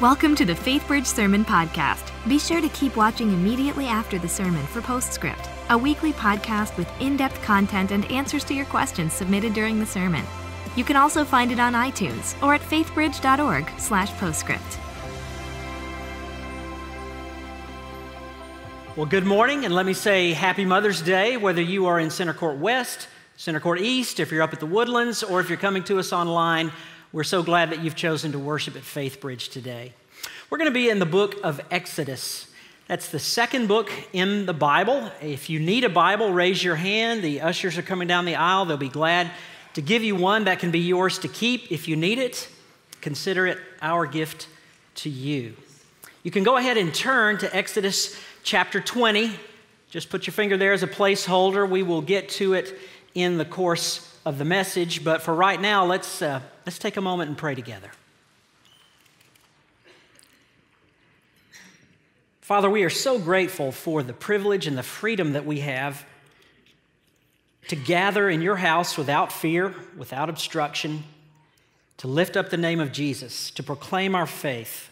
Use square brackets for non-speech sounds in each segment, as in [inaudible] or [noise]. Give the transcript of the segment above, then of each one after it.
Welcome to the FaithBridge Sermon Podcast. Be sure to keep watching immediately after the sermon for Postscript, a weekly podcast with in depth content and answers to your questions submitted during the sermon. You can also find it on iTunes or at faithbridge.org/slash postscript. Well, good morning, and let me say Happy Mother's Day, whether you are in Center Court West, Center Court East, if you're up at the Woodlands, or if you're coming to us online. We're so glad that you've chosen to worship at Faith Bridge today. We're going to be in the book of Exodus. That's the second book in the Bible. If you need a Bible, raise your hand. The ushers are coming down the aisle. They'll be glad to give you one that can be yours to keep. If you need it, consider it our gift to you. You can go ahead and turn to Exodus chapter 20. Just put your finger there as a placeholder. We will get to it in the course of the message, but for right now, let's, uh, let's take a moment and pray together. Father, we are so grateful for the privilege and the freedom that we have to gather in your house without fear, without obstruction, to lift up the name of Jesus, to proclaim our faith,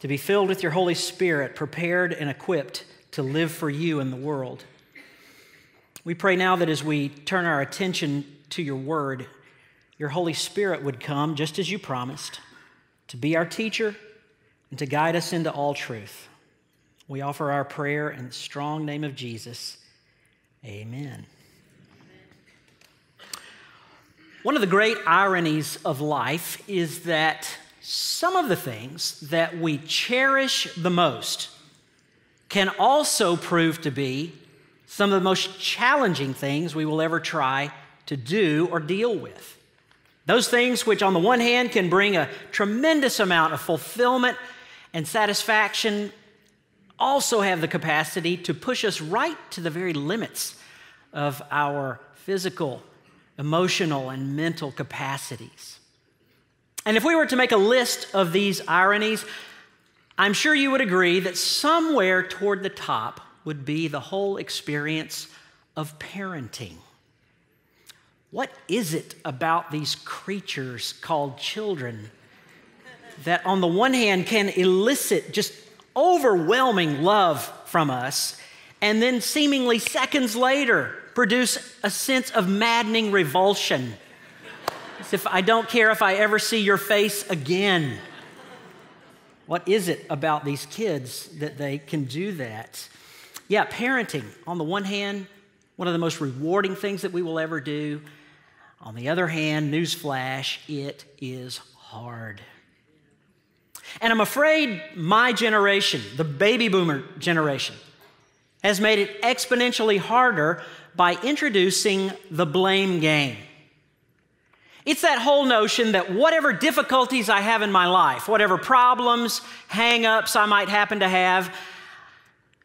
to be filled with your Holy Spirit, prepared and equipped to live for you in the world. We pray now that as we turn our attention to your word, your Holy Spirit would come, just as you promised, to be our teacher and to guide us into all truth. We offer our prayer in the strong name of Jesus. Amen. One of the great ironies of life is that some of the things that we cherish the most can also prove to be some of the most challenging things we will ever try to do or deal with. Those things which, on the one hand, can bring a tremendous amount of fulfillment and satisfaction, also have the capacity to push us right to the very limits of our physical, emotional, and mental capacities. And if we were to make a list of these ironies, I'm sure you would agree that somewhere toward the top would be the whole experience of parenting. What is it about these creatures called children that, on the one hand, can elicit just overwhelming love from us, and then seemingly seconds later produce a sense of maddening revulsion? As if I don't care if I ever see your face again. What is it about these kids that they can do that? Yeah, parenting, on the one hand, one of the most rewarding things that we will ever do. On the other hand, newsflash, it is hard. And I'm afraid my generation, the baby boomer generation, has made it exponentially harder by introducing the blame game. It's that whole notion that whatever difficulties I have in my life, whatever problems, hang ups I might happen to have,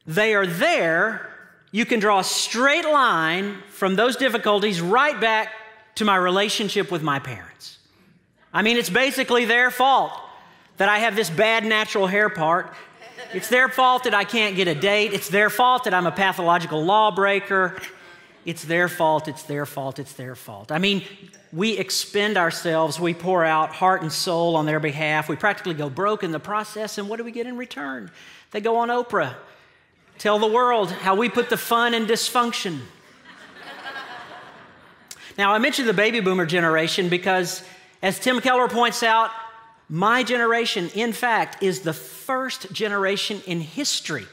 they are there. You can draw a straight line from those difficulties right back to my relationship with my parents. I mean, it's basically their fault that I have this bad natural hair part. It's their fault that I can't get a date. It's their fault that I'm a pathological lawbreaker. It's their fault, it's their fault, it's their fault. I mean, we expend ourselves, we pour out heart and soul on their behalf. We practically go broke in the process, and what do we get in return? They go on Oprah, tell the world how we put the fun in dysfunction. Now, I mentioned the baby boomer generation because, as Tim Keller points out, my generation, in fact, is the first generation in history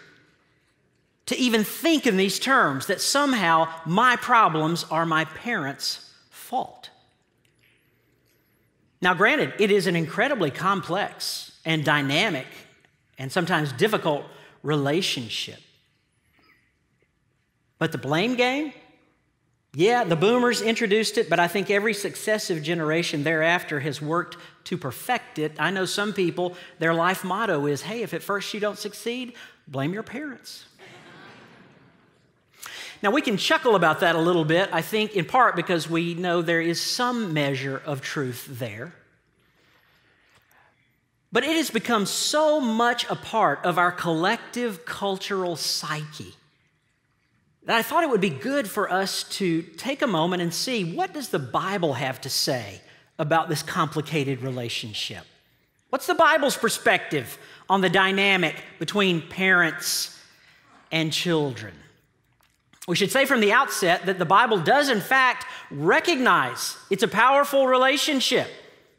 to even think in these terms that somehow my problems are my parents' fault. Now, granted, it is an incredibly complex and dynamic and sometimes difficult relationship. But the blame game, yeah, the boomers introduced it, but I think every successive generation thereafter has worked to perfect it. I know some people, their life motto is hey, if at first you don't succeed, blame your parents. Now, we can chuckle about that a little bit, I think, in part because we know there is some measure of truth there. But it has become so much a part of our collective cultural psyche that I thought it would be good for us to take a moment and see what does the Bible have to say about this complicated relationship. What's the Bible's perspective on the dynamic between parents and children? We should say from the outset that the Bible does, in fact, recognize it's a powerful relationship.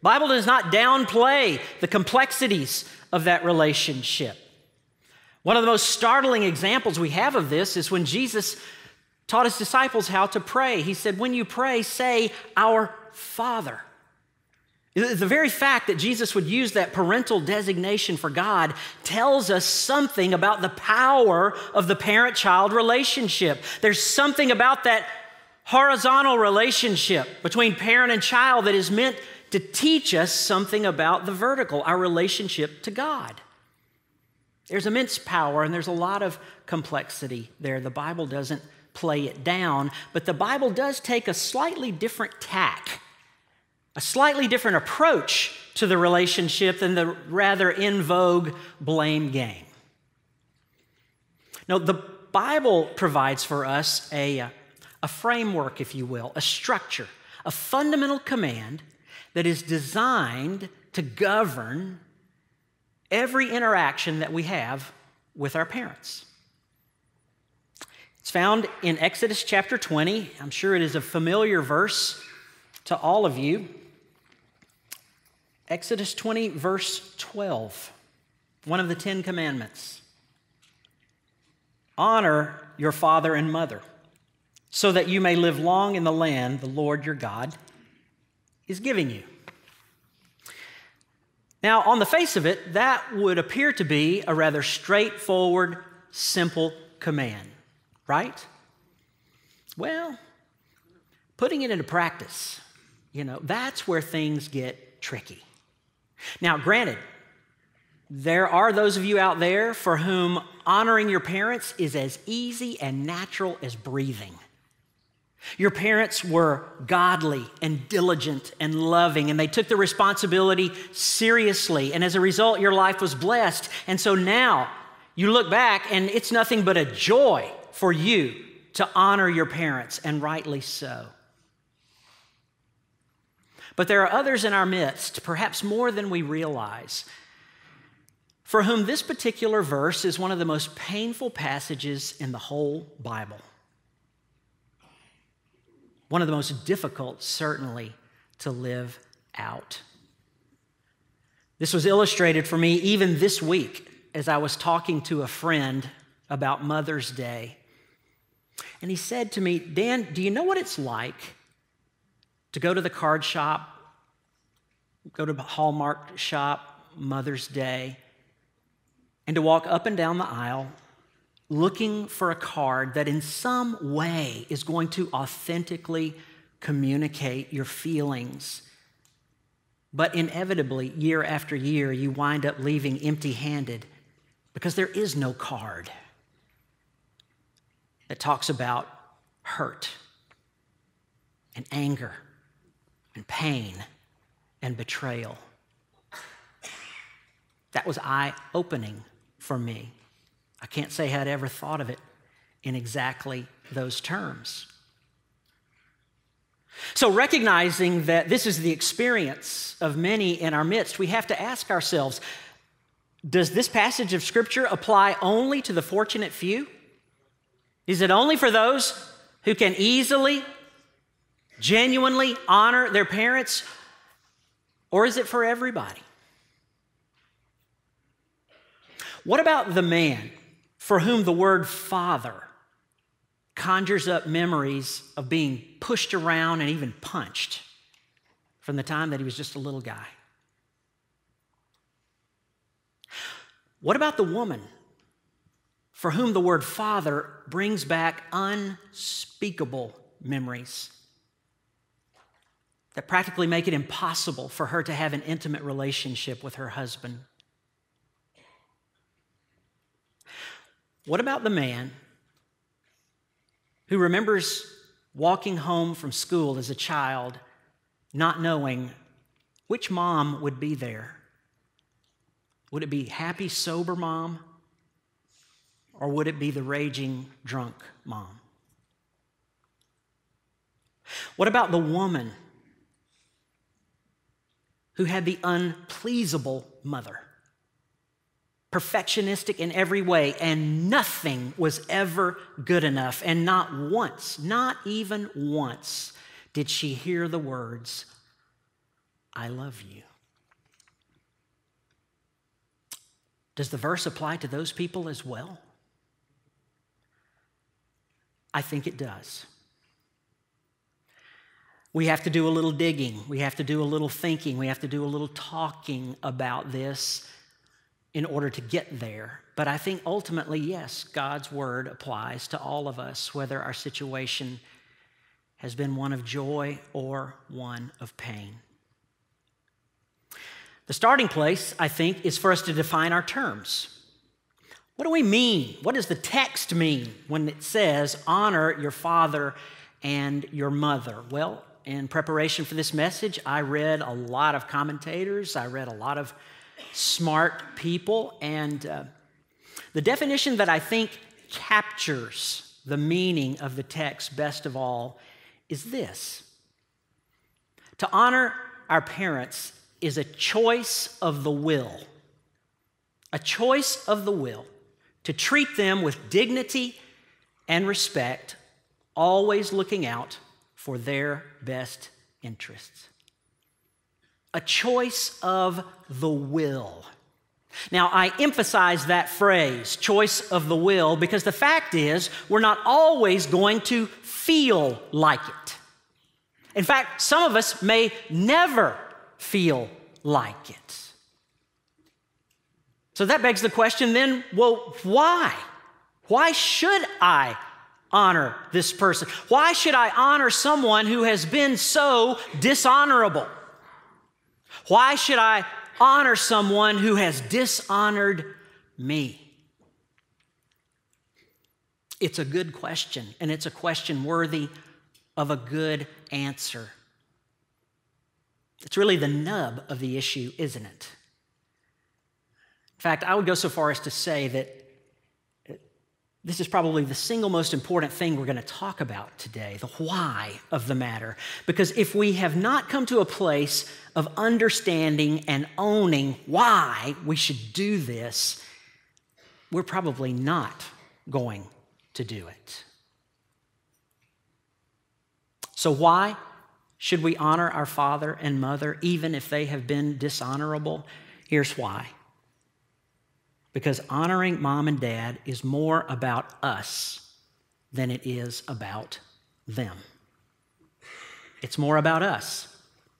Bible does not downplay the complexities of that relationship. One of the most startling examples we have of this is when Jesus taught his disciples how to pray. He said, When you pray, say, Our Father. The very fact that Jesus would use that parental designation for God tells us something about the power of the parent child relationship. There's something about that horizontal relationship between parent and child that is meant to teach us something about the vertical, our relationship to God. There's immense power and there's a lot of complexity there. The Bible doesn't play it down, but the Bible does take a slightly different tack a slightly different approach to the relationship than the rather in vogue blame game. Now, the Bible provides for us a, uh, a framework, if you will, a structure, a fundamental command that is designed to govern every interaction that we have with our parents. It's found in Exodus chapter 20. I'm sure it is a familiar verse to all of you. Exodus 20, verse 12, one of the Ten Commandments. Honor your father and mother, so that you may live long in the land the Lord your God is giving you. Now, on the face of it, that would appear to be a rather straightforward, simple command, right? Well, putting it into practice, you know, that's where things get tricky. Now, granted, there are those of you out there for whom honoring your parents is as easy and natural as breathing. Your parents were godly and diligent and loving, and they took the responsibility seriously. And as a result, your life was blessed. And so now you look back, and it's nothing but a joy for you to honor your parents, and rightly so. But there are others in our midst, perhaps more than we realize, for whom this particular verse is one of the most painful passages in the whole Bible. One of the most difficult, certainly, to live out. This was illustrated for me even this week as I was talking to a friend about Mother's Day. And he said to me, Dan, do you know what it's like to go to the card shop, go to Hallmark shop, Mother's Day, and to walk up and down the aisle looking for a card that in some way is going to authentically communicate your feelings. But inevitably, year after year, you wind up leaving empty handed because there is no card that talks about hurt and anger and pain and betrayal. That was eye opening for me. I can't say I'd ever thought of it in exactly those terms. So, recognizing that this is the experience of many in our midst, we have to ask ourselves does this passage of Scripture apply only to the fortunate few? Is it only for those who can easily genuinely honor their parents, or is it for everybody? What about the man for whom the word father conjures up memories of being pushed around and even punched from the time that he was just a little guy? What about the woman for whom the word father brings back unspeakable memories that practically make it impossible for her to have an intimate relationship with her husband. What about the man who remembers walking home from school as a child, not knowing which mom would be there? Would it be happy, sober mom? Or would it be the raging, drunk mom? What about the woman who had the unpleasable mother, perfectionistic in every way, and nothing was ever good enough. And not once, not even once, did she hear the words, I love you. Does the verse apply to those people as well? I think it does. We have to do a little digging. We have to do a little thinking. We have to do a little talking about this in order to get there. But I think ultimately, yes, God's word applies to all of us, whether our situation has been one of joy or one of pain. The starting place, I think, is for us to define our terms. What do we mean? What does the text mean when it says, honor your father and your mother? Well, in preparation for this message, I read a lot of commentators, I read a lot of smart people, and uh, the definition that I think captures the meaning of the text best of all is this To honor our parents is a choice of the will, a choice of the will to treat them with dignity and respect, always looking out for their best interests. A choice of the will. Now, I emphasize that phrase, choice of the will, because the fact is, we're not always going to feel like it. In fact, some of us may never feel like it. So that begs the question then, well, why? Why should I honor this person? Why should I honor someone who has been so dishonorable? Why should I honor someone who has dishonored me? It's a good question, and it's a question worthy of a good answer. It's really the nub of the issue, isn't it? In fact, I would go so far as to say that this is probably the single most important thing we're going to talk about today the why of the matter. Because if we have not come to a place of understanding and owning why we should do this, we're probably not going to do it. So, why should we honor our father and mother even if they have been dishonorable? Here's why because honoring mom and dad is more about us than it is about them. It's more about us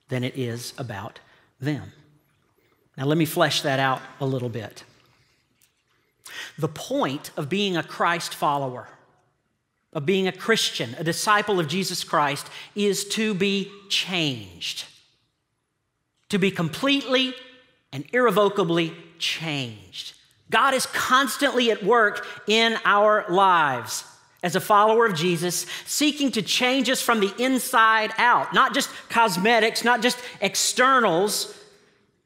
than it is about them. Now, let me flesh that out a little bit. The point of being a Christ follower, of being a Christian, a disciple of Jesus Christ, is to be changed, to be completely and irrevocably changed. God is constantly at work in our lives as a follower of Jesus, seeking to change us from the inside out, not just cosmetics, not just externals,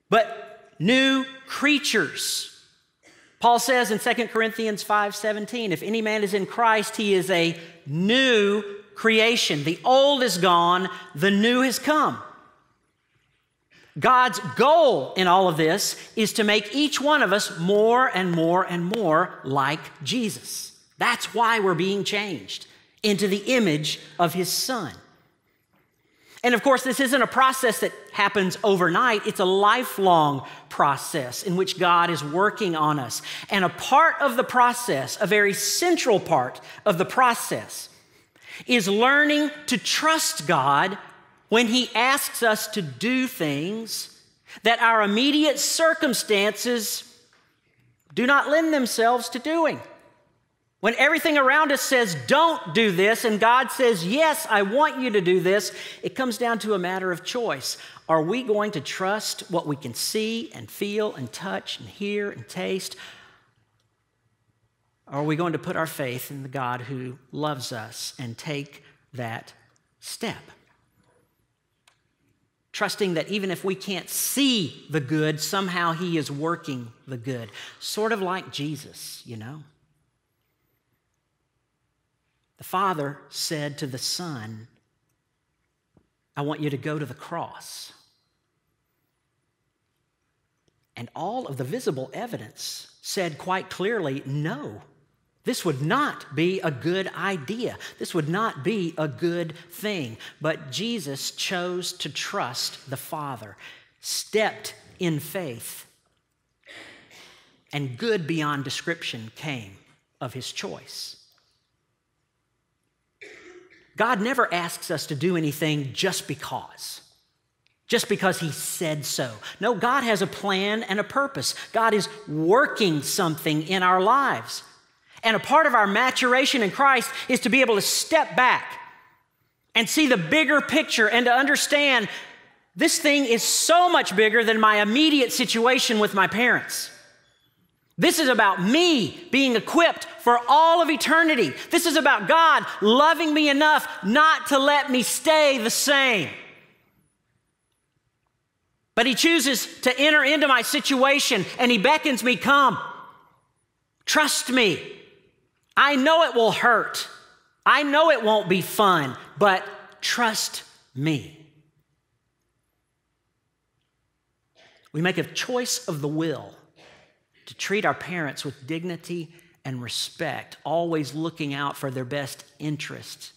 but new creatures. Paul says in 2 Corinthians 5:17, if any man is in Christ, he is a new creation. The old is gone, the new has come. God's goal in all of this is to make each one of us more and more and more like Jesus. That's why we're being changed into the image of His Son. And of course, this isn't a process that happens overnight. It's a lifelong process in which God is working on us. And a part of the process, a very central part of the process, is learning to trust God when He asks us to do things that our immediate circumstances do not lend themselves to doing. When everything around us says, don't do this, and God says, yes, I want you to do this, it comes down to a matter of choice. Are we going to trust what we can see and feel and touch and hear and taste? Or are we going to put our faith in the God who loves us and take that step? Trusting that even if we can't see the good, somehow He is working the good. Sort of like Jesus, you know. The Father said to the Son, I want you to go to the cross. And all of the visible evidence said quite clearly no. This would not be a good idea. This would not be a good thing. But Jesus chose to trust the Father, stepped in faith, and good beyond description came of his choice. God never asks us to do anything just because, just because He said so. No, God has a plan and a purpose. God is working something in our lives. And a part of our maturation in Christ is to be able to step back and see the bigger picture and to understand this thing is so much bigger than my immediate situation with my parents. This is about me being equipped for all of eternity. This is about God loving me enough not to let me stay the same. But He chooses to enter into my situation and He beckons me, Come, trust me. I know it will hurt. I know it won't be fun, but trust me. We make a choice of the will to treat our parents with dignity and respect, always looking out for their best interests.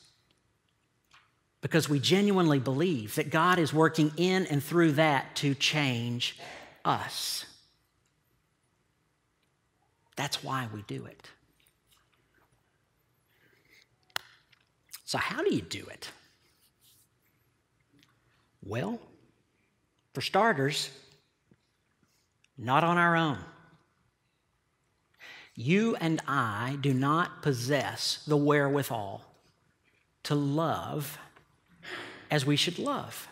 Because we genuinely believe that God is working in and through that to change us. That's why we do it. So, how do you do it? Well, for starters, not on our own. You and I do not possess the wherewithal to love as we should love.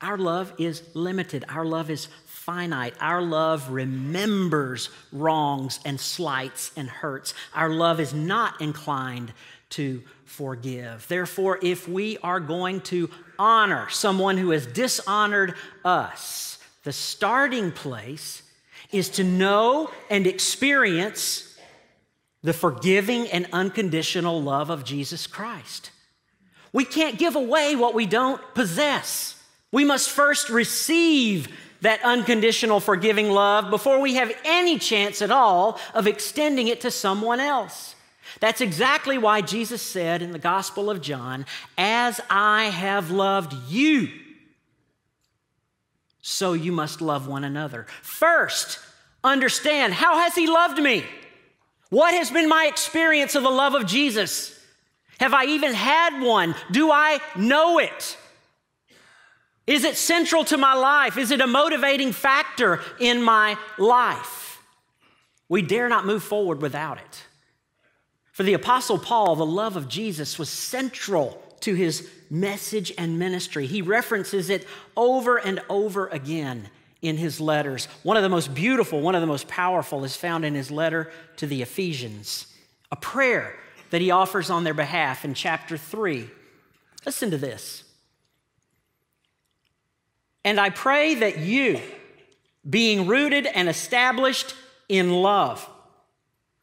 Our love is limited, our love is finite. Our love remembers wrongs and slights and hurts. Our love is not inclined to forgive. Therefore, if we are going to honor someone who has dishonored us, the starting place is to know and experience the forgiving and unconditional love of Jesus Christ. We can't give away what we don't possess. We must first receive that unconditional forgiving love before we have any chance at all of extending it to someone else. That's exactly why Jesus said in the Gospel of John, As I have loved you, so you must love one another. First, understand how has He loved me? What has been my experience of the love of Jesus? Have I even had one? Do I know it? Is it central to my life? Is it a motivating factor in my life? We dare not move forward without it. For the Apostle Paul, the love of Jesus was central to his message and ministry. He references it over and over again in his letters. One of the most beautiful, one of the most powerful is found in his letter to the Ephesians, a prayer that he offers on their behalf in chapter 3. Listen to this. And I pray that you, being rooted and established in love,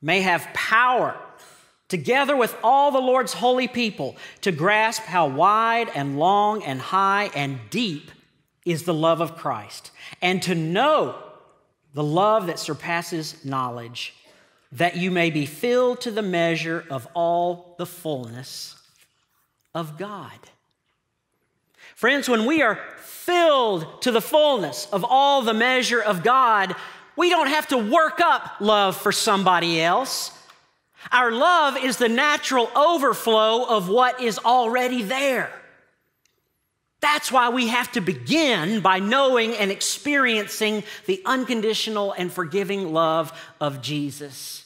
may have power together with all the Lord's holy people, to grasp how wide and long and high and deep is the love of Christ, and to know the love that surpasses knowledge, that you may be filled to the measure of all the fullness of God. Friends, when we are filled to the fullness of all the measure of God, we don't have to work up love for somebody else. Our love is the natural overflow of what is already there. That's why we have to begin by knowing and experiencing the unconditional and forgiving love of Jesus.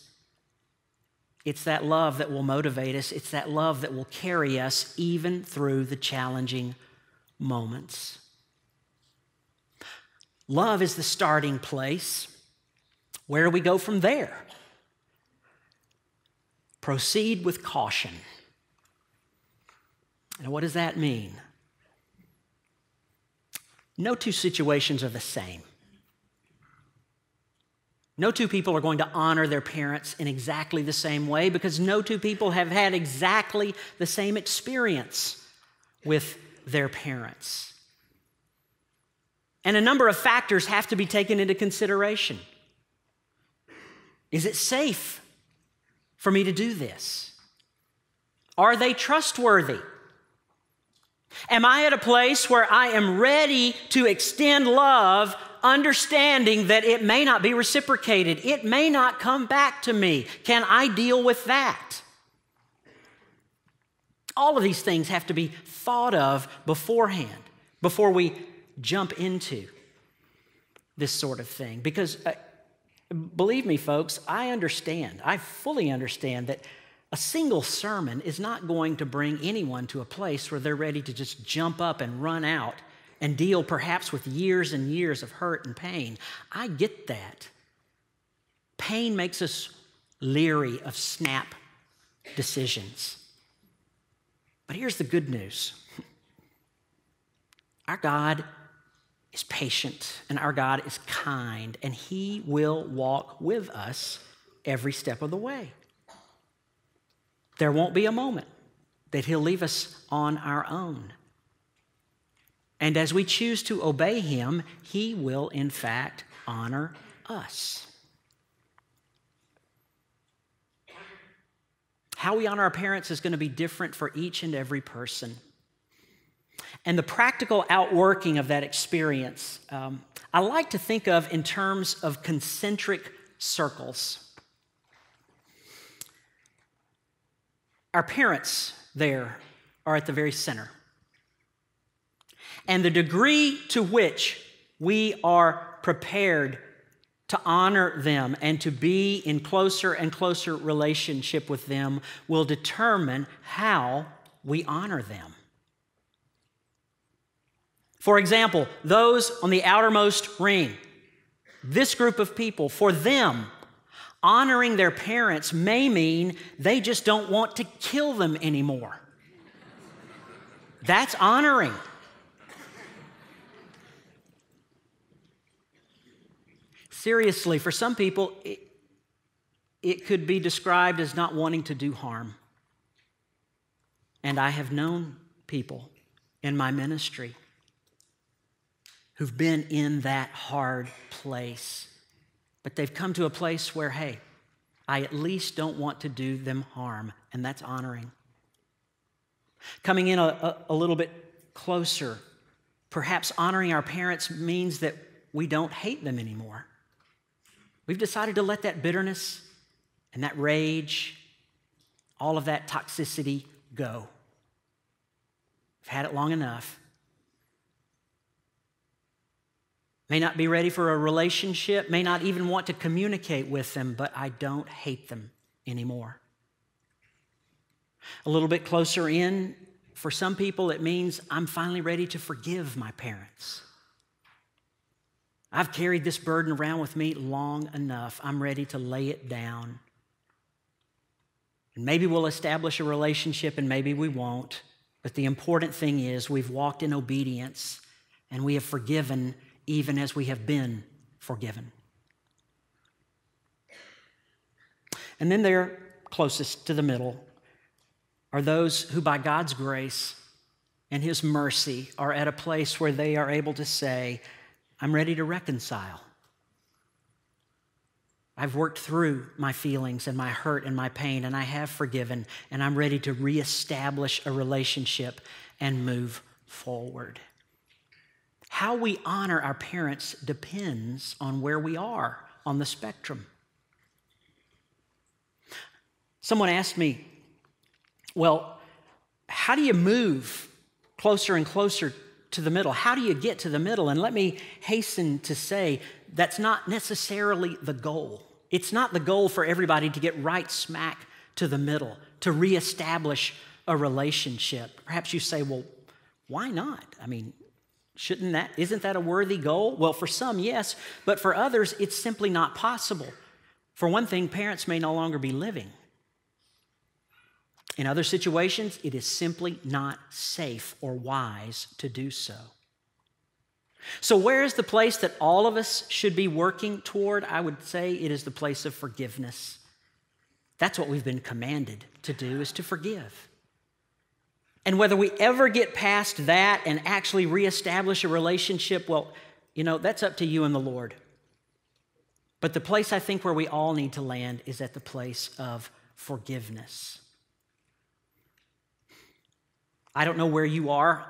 It's that love that will motivate us, it's that love that will carry us even through the challenging moments. Love is the starting place. Where do we go from there? Proceed with caution. And what does that mean? No two situations are the same. No two people are going to honor their parents in exactly the same way because no two people have had exactly the same experience with their parents. And a number of factors have to be taken into consideration. Is it safe for me to do this? Are they trustworthy? Am I at a place where I am ready to extend love, understanding that it may not be reciprocated? It may not come back to me. Can I deal with that? All of these things have to be thought of beforehand, before we jump into this sort of thing. Because uh, believe me, folks, I understand, I fully understand that a single sermon is not going to bring anyone to a place where they're ready to just jump up and run out and deal perhaps with years and years of hurt and pain. I get that. Pain makes us leery of snap decisions. But here's the good news our God is patient and our God is kind, and He will walk with us every step of the way. There won't be a moment that He'll leave us on our own. And as we choose to obey Him, He will, in fact, honor us. How we honor our parents is going to be different for each and every person. And the practical outworking of that experience, um, I like to think of in terms of concentric circles. Our parents there are at the very center. And the degree to which we are prepared to honor them and to be in closer and closer relationship with them will determine how we honor them. For example, those on the outermost ring, this group of people, for them, honoring their parents may mean they just don't want to kill them anymore. That's honoring. Seriously, for some people, it, it, could be described as not wanting to do harm. And I have known people in my ministry who've been in that hard place. But they've come to a place where, hey, I at least don't want to do them harm, and that's honoring. Coming in a, a, a little bit closer, perhaps honoring our parents means that we don't hate them anymore. We've decided to let that bitterness and that rage, all of that toxicity go. We've had it long enough. May not be ready for a relationship, may not even want to communicate with them, but I don't hate them anymore. A little bit closer in, for some people, it means I'm finally ready to forgive my parents. I've carried this burden around with me long enough. I'm ready to lay it down. And maybe we'll establish a relationship and maybe we won't. But the important thing is we've walked in obedience and we have forgiven even as we have been forgiven. And then there, closest to the middle, are those who, by God's grace and His mercy, are at a place where they are able to say, I'm ready to reconcile. I've worked through my feelings and my hurt and my pain, and I have forgiven, and I'm ready to reestablish a relationship and move forward. How we honor our parents depends on where we are on the spectrum. Someone asked me, Well, how do you move closer and closer to the middle? How do you get to the middle? And let me hasten to say that's not necessarily the goal. It's not the goal for everybody to get right smack to the middle, to reestablish a relationship. Perhaps you say, Well, why not? I mean, Shouldn't that, isn't that a worthy goal? Well, for some, yes, but for others, it's simply not possible. For one thing, parents may no longer be living. In other situations, it is simply not safe or wise to do so. So, where is the place that all of us should be working toward? I would say it is the place of forgiveness. That's what we've been commanded to do, is to forgive. And whether we ever get past that and actually reestablish a relationship, well, you know, that's up to you and the Lord. But the place I think where we all need to land is at the place of forgiveness. I don't know where you are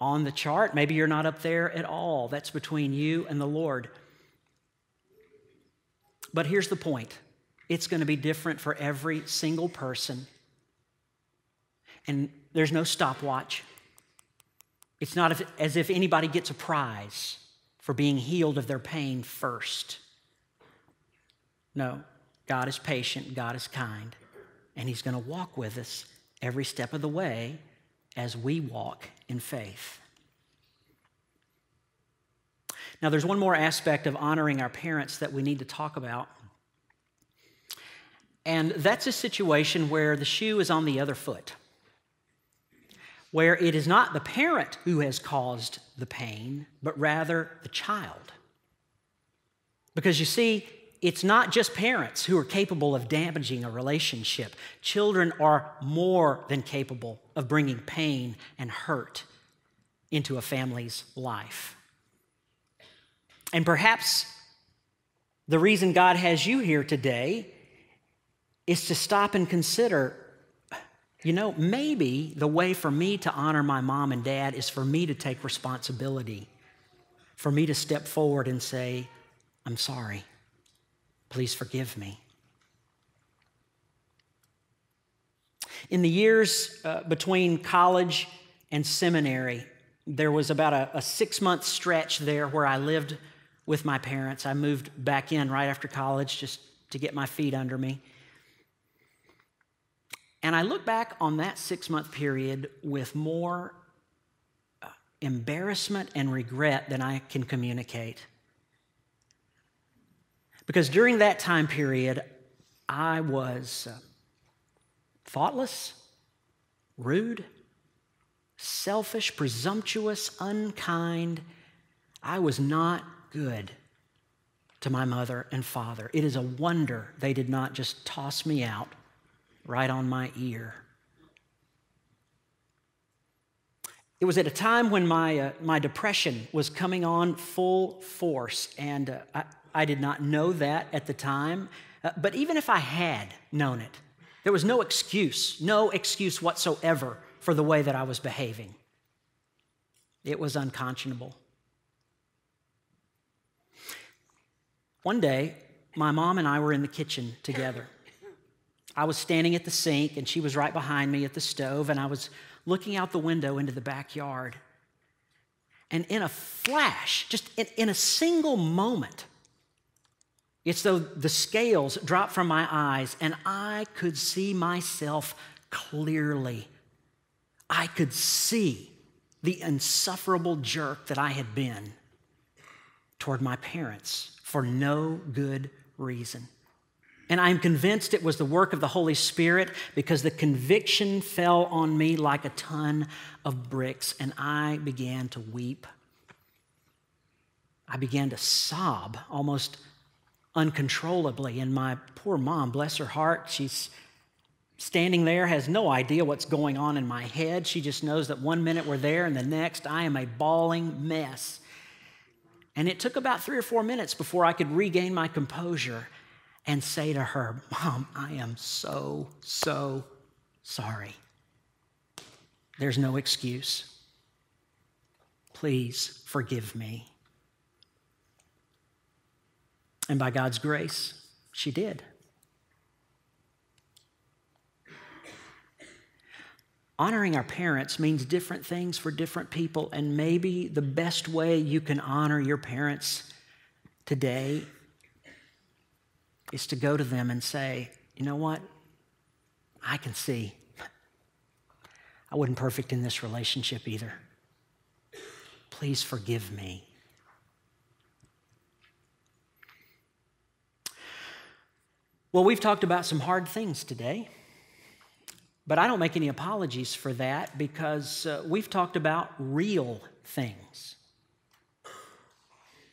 on the chart. Maybe you're not up there at all. That's between you and the Lord. But here's the point it's going to be different for every single person. And there's no stopwatch. It's not as if anybody gets a prize for being healed of their pain first. No, God is patient, God is kind, and He's going to walk with us every step of the way as we walk in faith. Now, there's one more aspect of honoring our parents that we need to talk about. And that's a situation where the shoe is on the other foot, where it is not the parent who has caused the pain, but rather the child. Because you see, it's not just parents who are capable of damaging a relationship. Children are more than capable of bringing pain and hurt into a family's life. And perhaps the reason God has you here today is to stop and consider you know, maybe the way for me to honor my mom and dad is for me to take responsibility, for me to step forward and say, I'm sorry. Please forgive me. In the years uh, between college and seminary, there was about a, a six month stretch there where I lived with my parents. I moved back in right after college just to get my feet under me. And I look back on that six month period with more uh, embarrassment and regret than I can communicate. Because during that time period, I was uh, thoughtless, rude, selfish, presumptuous, unkind. I was not good to my mother and father. It is a wonder they did not just toss me out right on my ear. It was at a time when my, uh, my depression was coming on full force, and uh, I, I did not know that at the time. Uh, but even if I had known it, there was no excuse, no excuse whatsoever for the way that I was behaving. It was unconscionable. One day, my mom and I were in the kitchen together. I was standing at the sink, and she was right behind me at the stove, and I was looking out the window into the backyard. And in a flash, just in, in a single moment, it's though the scales dropped from my eyes and I could see myself clearly. I could see the insufferable jerk that I had been toward my parents for no good reason. And I'm convinced it was the work of the Holy Spirit because the conviction fell on me like a ton of bricks, and I began to weep. I began to sob almost uncontrollably. And my poor mom, bless her heart, she's standing there, has no idea what's going on in my head. She just knows that one minute we're there and the next I am a bawling mess. And it took about three or four minutes before I could regain my composure and say to her, Mom, I am so, so sorry. There's no excuse. Please forgive me. And by God's grace, she did. Honoring our parents means different things for different people, and maybe the best way you can honor your parents today is to go to them and say, you know what? I can see I wasn't perfect in this relationship either. Please forgive me. Well, we've talked about some hard things today, but I don't make any apologies for that because uh, we've talked about real things.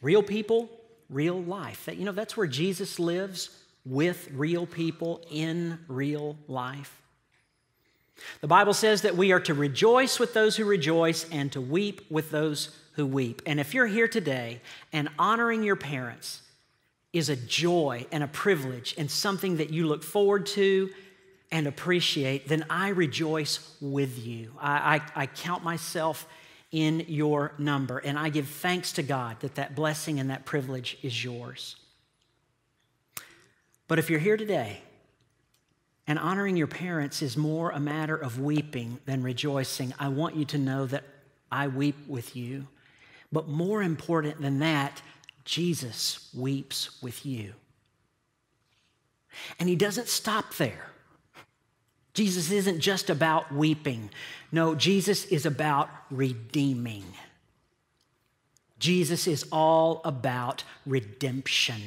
Real people, real life. That, you know, that's where Jesus lives with real people in real life. The Bible says that we are to rejoice with those who rejoice and to weep with those who weep. And if you're here today and honoring your parents is a joy and a privilege and something that you look forward to and appreciate, then I rejoice with you. I, I, I count myself in your number, and I give thanks to God that that blessing and that privilege is yours. But if you're here today and honoring your parents is more a matter of weeping than rejoicing, I want you to know that I weep with you. But more important than that, Jesus weeps with you. And he doesn't stop there. Jesus isn't just about weeping. No, Jesus is about redeeming. Jesus is all about redemption.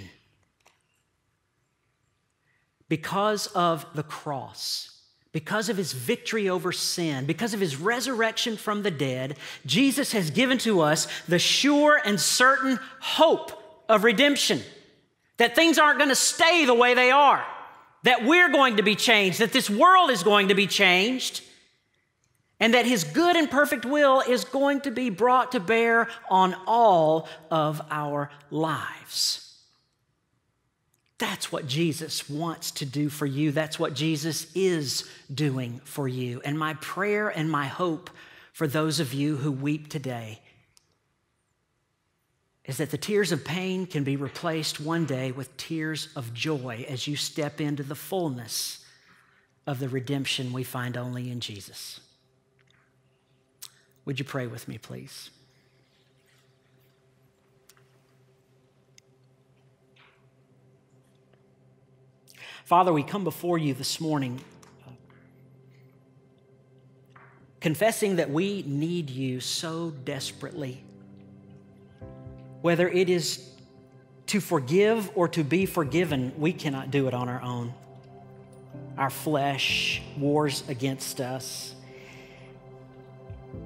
Because of the cross, because of his victory over sin, because of his resurrection from the dead, Jesus has given to us the sure and certain hope of redemption. That things aren't going to stay the way they are that we're going to be changed, that this world is going to be changed, and that His good and perfect will is going to be brought to bear on all of our lives. That's what Jesus wants to do for you. That's what Jesus is doing for you. And my prayer and my hope for those of you who weep today is that the tears of pain can be replaced one day with tears of joy as you step into the fullness of the redemption we find only in Jesus. Would you pray with me, please? Father, we come before you this morning confessing that we need you so desperately whether it is to forgive or to be forgiven, we cannot do it on our own. Our flesh wars against us.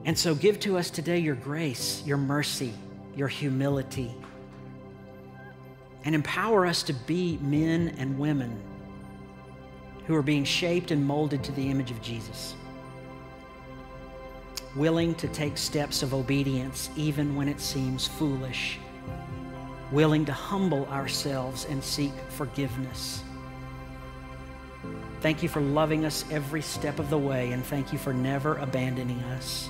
And so give to us today your grace, your mercy, your humility, and empower us to be men and women who are being shaped and molded to the image of Jesus willing to take steps of obedience even when it seems foolish, willing to humble ourselves and seek forgiveness. Thank you for loving us every step of the way, and thank you for never abandoning us.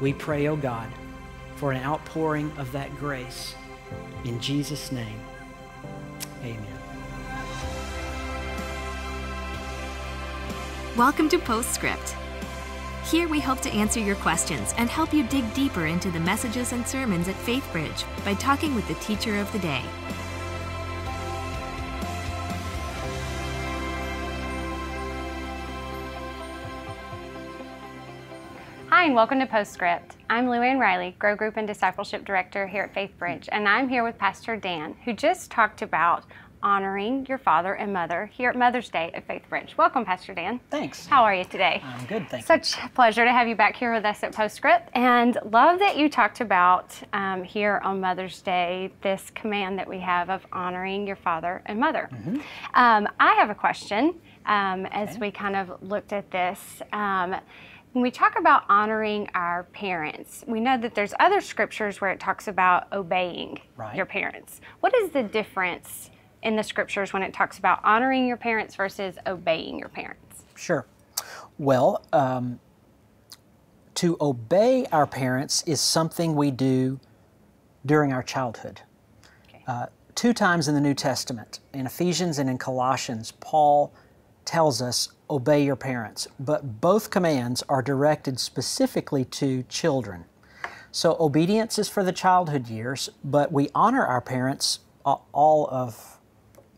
We pray, O oh God, for an outpouring of that grace. In Jesus' name, amen. Welcome to Postscript here we hope to answer your questions and help you dig deeper into the messages and sermons at FaithBridge by talking with the teacher of the day. Hi, and welcome to Postscript. I'm Luann Riley, Grow Group and Discipleship Director here at FaithBridge, and I'm here with Pastor Dan, who just talked about honoring your father and mother here at Mother's Day at FaithBridge. Welcome, Pastor Dan. Thanks. How are you today? I'm good, thank Such you. Such a pleasure to have you back here with us at Postscript, and love that you talked about um, here on Mother's Day this command that we have of honoring your father and mother. Mm-hmm. Um, I have a question um, as okay. we kind of looked at this. Um, when we talk about honoring our parents, we know that there's other scriptures where it talks about obeying right. your parents. What is the difference in the scriptures when it talks about honoring your parents versus obeying your parents? Sure. Well, um, to obey our parents is something we do during our childhood. Okay. Uh, two times in the New Testament, in Ephesians and in Colossians, Paul tells us, obey your parents. But both commands are directed specifically to children. So obedience is for the childhood years, but we honor our parents all of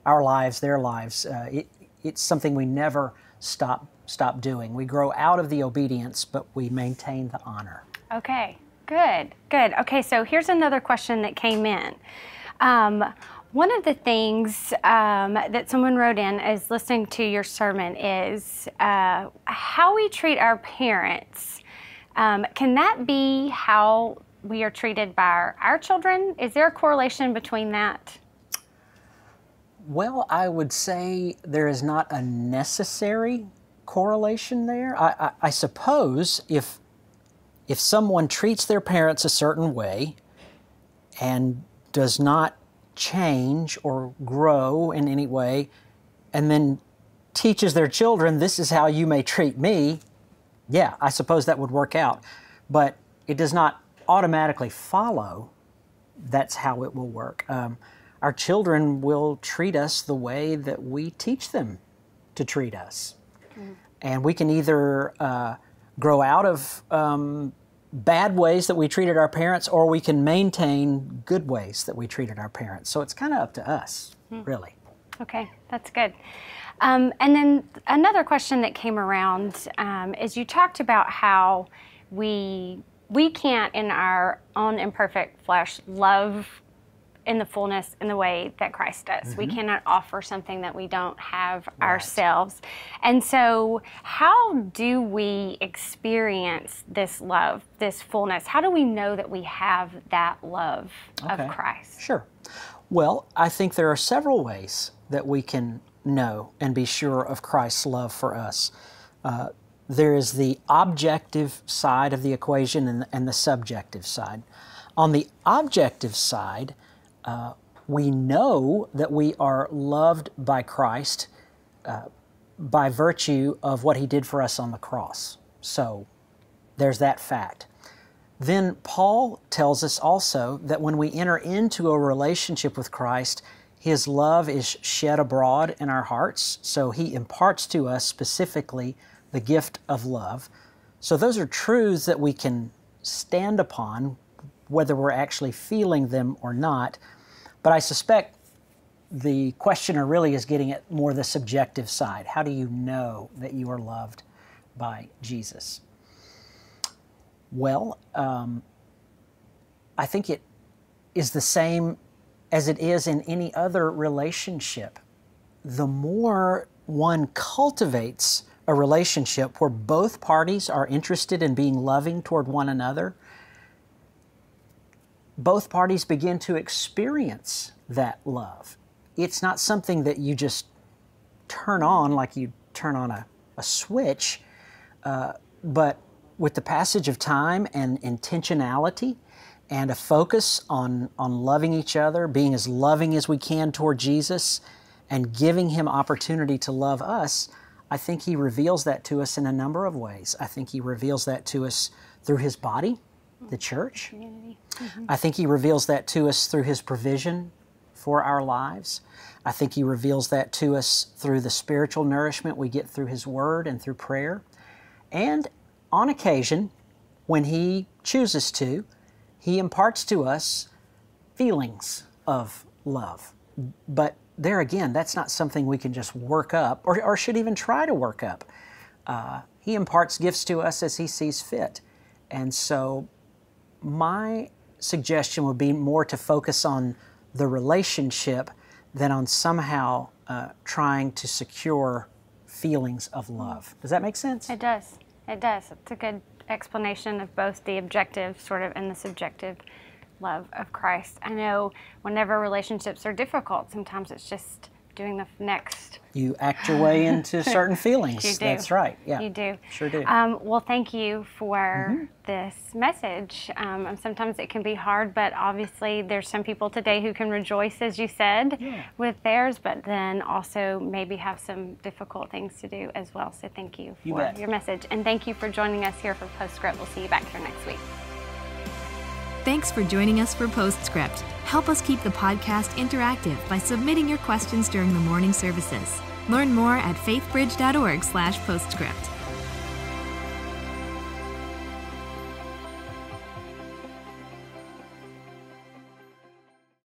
our lives, their lives. Uh, it, it's something we never stop stop doing. We grow out of the obedience, but we maintain the honor. Okay, good, good. Okay, so here's another question that came in. Um, one of the things um, that someone wrote in as listening to your sermon is uh, how we treat our parents. Um, can that be how we are treated by our, our children? Is there a correlation between that? Well, I would say there is not a necessary correlation there. I, I, I suppose if if someone treats their parents a certain way and does not change or grow in any way, and then teaches their children, this is how you may treat me, yeah, I suppose that would work out. But it does not automatically follow that's how it will work. Um, our children will treat us the way that we teach them to treat us. Mm. And we can either uh, grow out of um, bad ways that we treated our parents, or we can maintain good ways that we treated our parents. So it's kind of up to us, mm. really. Okay, that's good. Um, and then another question that came around um, is you talked about how we we can't in our own imperfect flesh love in the fullness in the way that Christ does. Mm-hmm. We cannot offer something that we don't have right. ourselves. And so, how do we experience this love, this fullness? How do we know that we have that love okay. of Christ? Sure. Well, I think there are several ways that we can know and be sure of Christ's love for us. Uh, there is the objective side of the equation and, and the subjective side. On the objective side, uh, we know that we are loved by Christ uh, by virtue of what he did for us on the cross. So there's that fact. Then Paul tells us also that when we enter into a relationship with Christ, his love is shed abroad in our hearts. So he imparts to us specifically the gift of love. So those are truths that we can stand upon whether we're actually feeling them or not. But I suspect the questioner really is getting at more the subjective side. How do you know that you are loved by Jesus? Well, um, I think it is the same as it is in any other relationship. The more one cultivates a relationship where both parties are interested in being loving toward one another, both parties begin to experience that love. It's not something that you just turn on like you turn on a, a switch, uh, but with the passage of time and intentionality and a focus on, on loving each other, being as loving as we can toward Jesus, and giving Him opportunity to love us, I think He reveals that to us in a number of ways. I think He reveals that to us through His body the church. Mm-hmm. I think He reveals that to us through His provision for our lives. I think He reveals that to us through the spiritual nourishment we get through His Word and through prayer. And on occasion, when He chooses to, He imparts to us feelings of love. But there again, that's not something we can just work up or, or should even try to work up. Uh, he imparts gifts to us as He sees fit. And so my suggestion would be more to focus on the relationship than on somehow uh, trying to secure feelings of love. Does that make sense? It does. It does. It's a good explanation of both the objective sort of and the subjective love of Christ. I know whenever relationships are difficult, sometimes it's just doing the next. You act your way into [laughs] certain feelings. you do. That's right. Yeah. You do. Sure do. Um, well, thank you for mm-hmm. this message. Um, sometimes it can be hard, but obviously there's some people today who can rejoice, as you said, yeah. with theirs, but then also maybe have some difficult things to do as well. So thank you for you your message. And thank you for joining us here for Postscript. We'll see you back here next week. Thanks for joining us for Postscript. Help us keep the podcast interactive by submitting your questions during the morning services. Learn more at faithbridge.org/postscript.